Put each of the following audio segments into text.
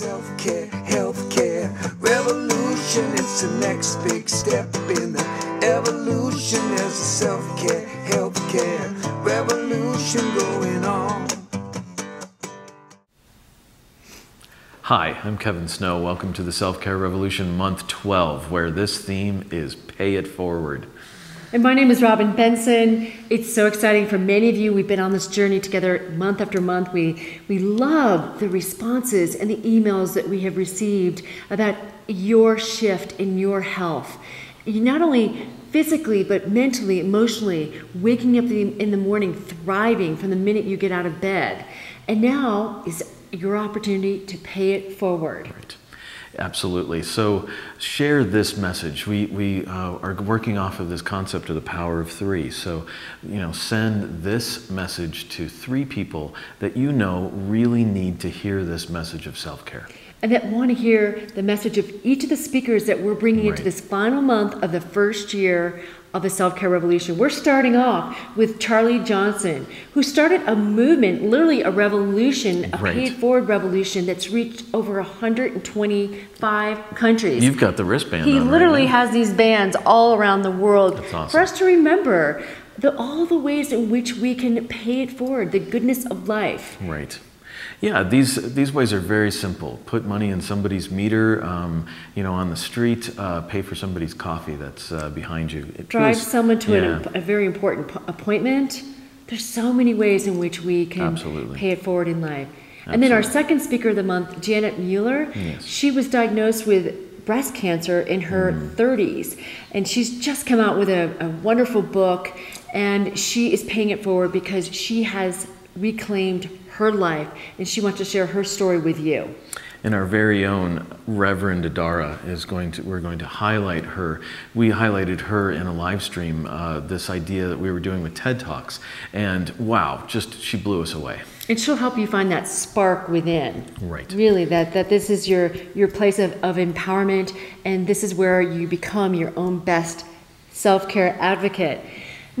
self care, health care, revolution. It's the next big step in the evolution. There's a self care, health care, revolution going on. Hi, I'm Kevin Snow. Welcome to the Self Care Revolution Month 12, where this theme is Pay It Forward. And my name is Robyn Benson. It's so exciting for many of you. We've been on this journey together month after month. We we love the responses and the emails that we have received about your shift in your health. You not only physically but mentally, emotionally, waking up in the morning thriving from the minute you get out of bed. And now is your opportunity to pay it forward. Right. Absolutely. So share this message. We, we uh, are working off of this concept of the power of three. So, you know, send this message to three people that you know really need to hear this message of self care. And that want to hear the message of each of the speakers that we're bringing right. into this final month of the first year of the self care revolution. We're starting off with Charley Johnson, who started a movement, literally a revolution, a right. paid forward revolution that's reached over 125 countries. You've got the wristband. He literally right has these bands all around the world awesome. for us to remember the, all the ways in which we can pay it forward, the goodness of life. Right. Yeah, these these ways are very simple. Put money in somebody's meter, um, you know, on the street. Uh, pay for somebody's coffee that's uh, behind you. It Drive someone to yeah. an, a very important p- appointment. There's so many ways in which we can Absolutely. pay it forward in life. Absolutely. And then our second speaker of the month, Janet Mueller. Yes. She was diagnosed with breast cancer in her mm. 30s, and she's just come out with a, a wonderful book. And she is paying it forward because she has reclaimed her life, and she wants to share her story with you. And our very own Reverend Adara is going to, we're going to highlight her. We highlighted her in a live stream, uh, this idea that we were doing with TED Talks. And wow, just she blew us away. And she'll help you find that spark within. Right. Really, that, that this is your, your place of, of empowerment, and this is where you become your own best self care advocate.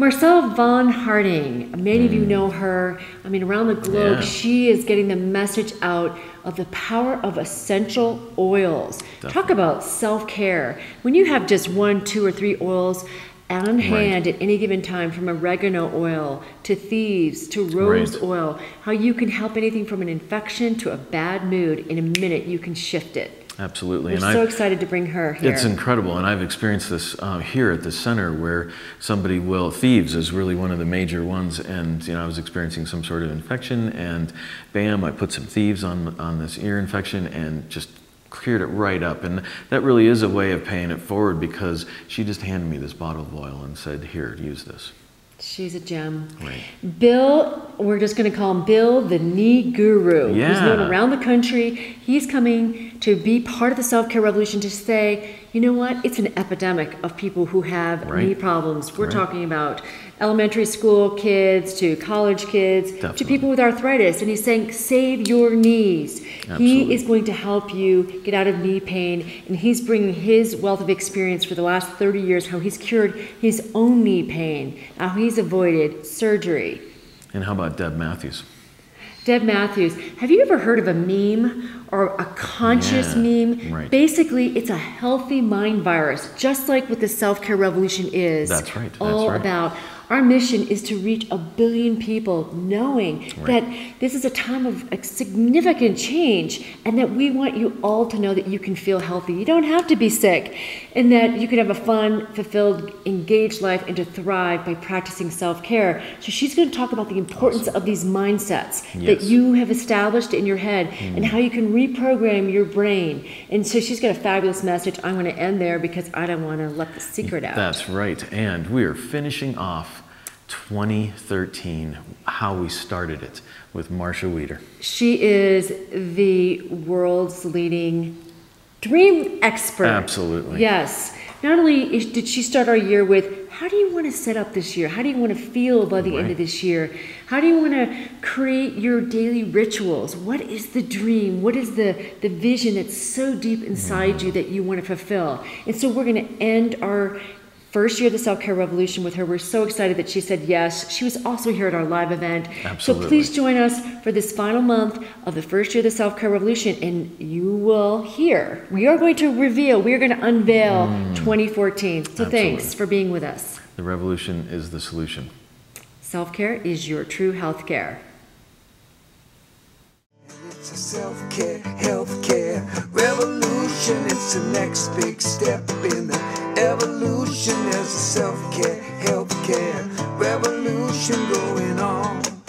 Marcella Vonn Harting, many mm. of you hmm. know her. I mean, around the globe, yeah. she is getting the message out of the power of essential oils. Definitely. Talk about self care. When you have just one, two, or three oils on hand right. at any given time, from oregano oil to thieves to rose right. oil, how you can help anything from an infection to a bad mood in a minute, you can shift it. Absolutely. We're and so I've, excited to bring her here. It's incredible. And I've experienced this uh, here at the center where somebody will, thieves is really one of the major ones. And, you know, I was experiencing some sort of infection and bam, I put some thieves on, on this ear infection and just cleared it right up. And that really is a way of paying it forward because she just handed me this bottle of oil and said, here, use this. She's a gem. Right. Bill, we're just going to call him Bill the Knee Guru. Yeah. He's known around the country. He's coming to be part of the self care revolution to say, you know what? It's an epidemic of people who have right. knee problems. We're right. talking about elementary school kids to college kids Definitely. to people with arthritis. And he's saying, save your knees. Absolutely. He is going to help you get out of knee pain. And he's bringing his wealth of experience for the last 30 years, how he's cured his own knee pain, how he's avoided surgery. And how about Deb Matthews? Deb Matthews, have you ever heard of a meme or a conscious yeah, meme? Right. Basically, it's a healthy mind virus, just like what the self care revolution is. That's right. That's all right. about our mission is to reach a billion people, knowing right. that this is a time of significant change and that we want you all to know that you can feel healthy. You don't have to be sick, and that you can have a fun, fulfilled, engaged life and to thrive by practicing self care. So, she's going to talk about the importance awesome. of these mindsets yes. that you have established in your head mm. and how you can reprogram your brain. And so, she's got a fabulous message. I'm going to end there because I don't want to let the secret out. That's right. And we are finishing off 2013, how we started it with Marcia Wieder. She is the world's leading dream expert. Absolutely. Yes. Not only is, did she start our year with how do you want to set up this year? How do you want to feel by the right. end of this year? How do you want to create your daily rituals? What is the dream? What is the, the vision that's so deep inside mm. you that you want to fulfill? And so we're going to end our first year of the Self Care Revolution with her. We're so excited that she said yes. She was also here at our live event. Absolutely. So please join us for this final month of the first year of the Self Care Revolution, and you will hear. We are going to reveal, we are going to unveil mm. 2014. So thanks for being with us. The revolution is the solution. Self care is your true health care. It's a self-care, healthcare revolution. It's the next big step in the evolution. A self-care, healthcare revolution going on.